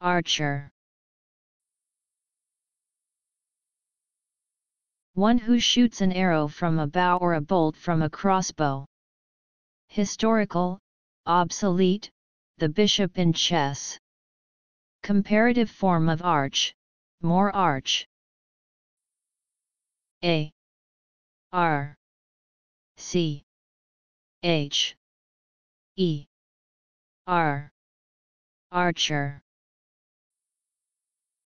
Archer. One who shoots an arrow from a bow or a bolt from a crossbow. Historical, obsolete, the bishop in chess. Comparative form of arch, more arch. A. R. C. H. E. R. Archer.